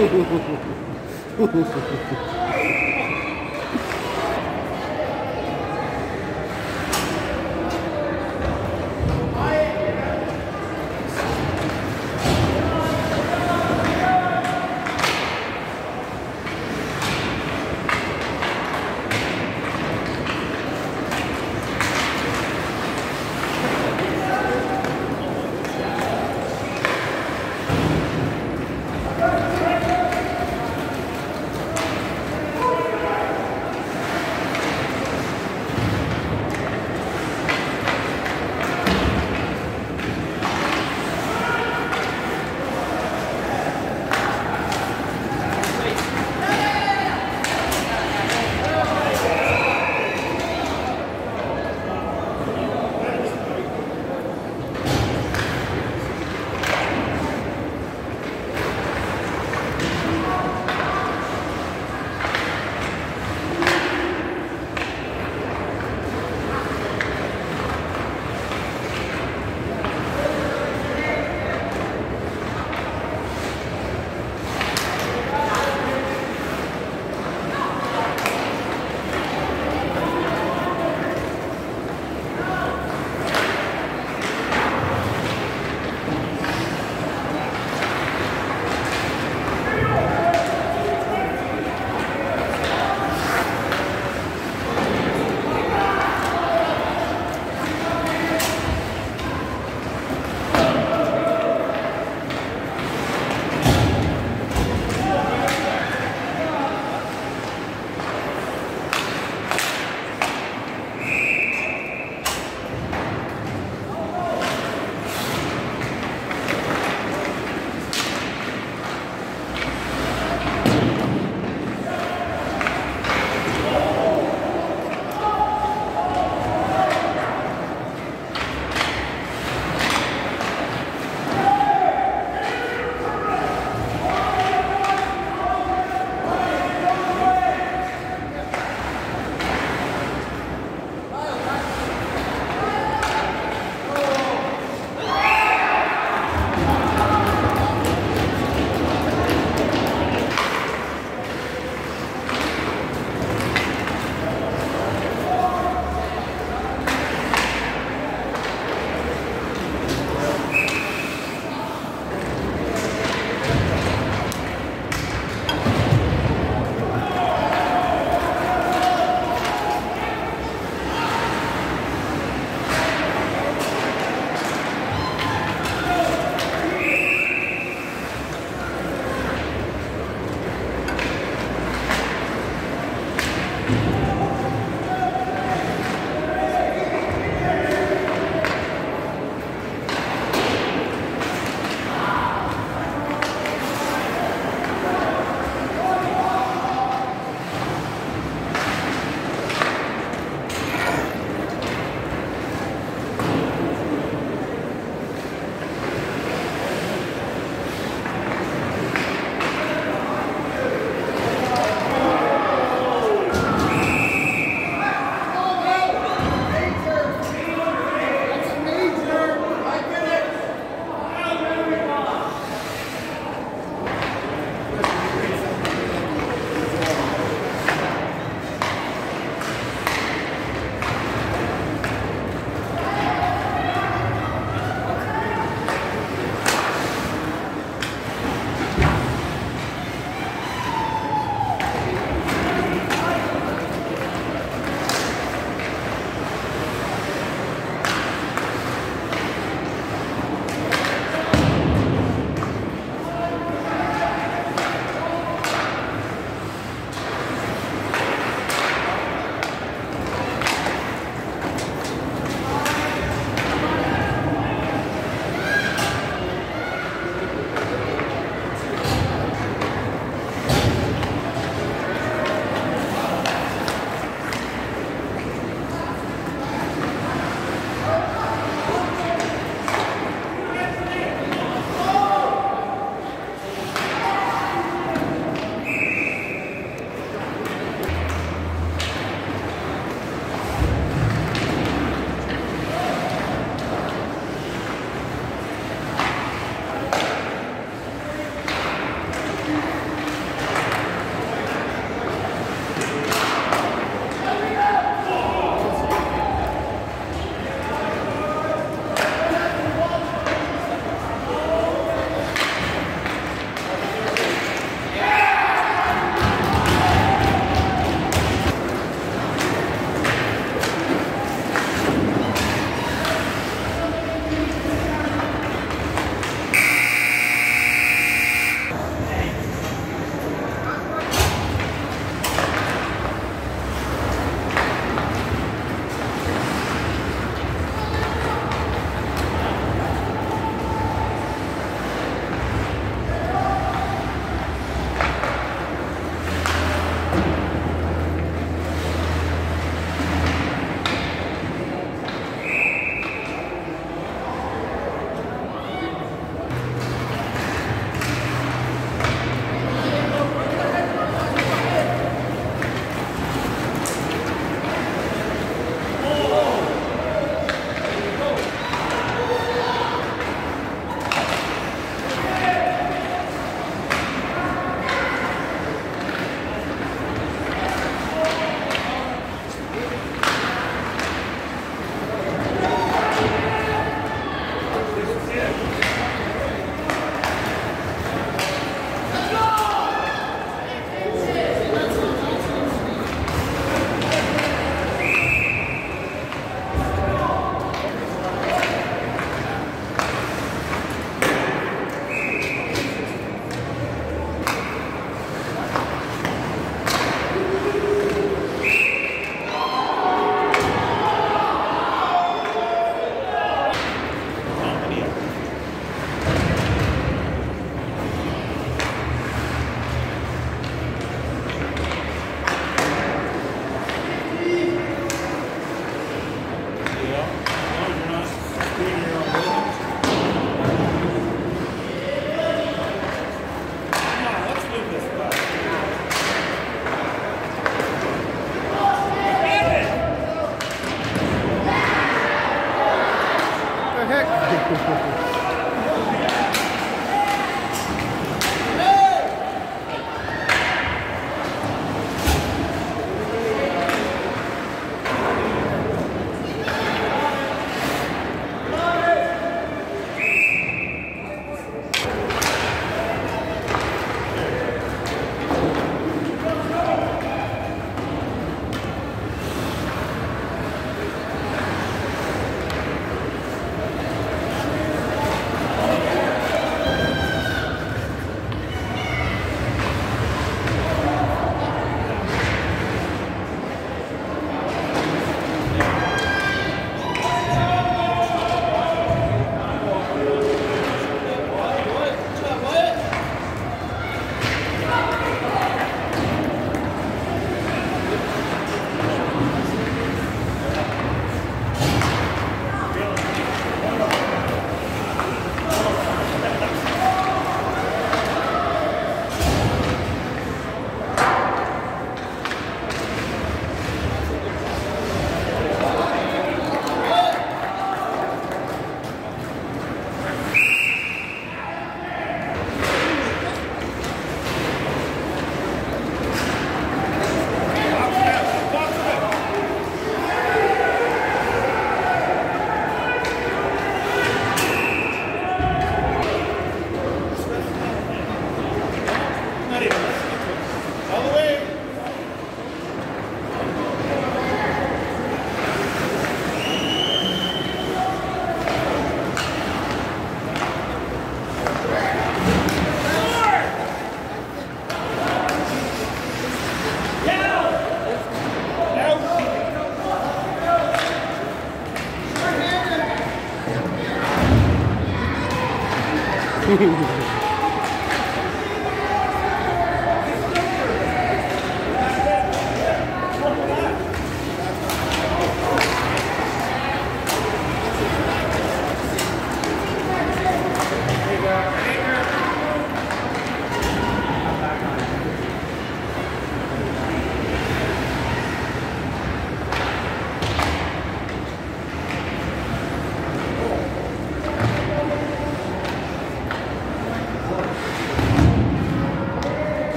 フフフフ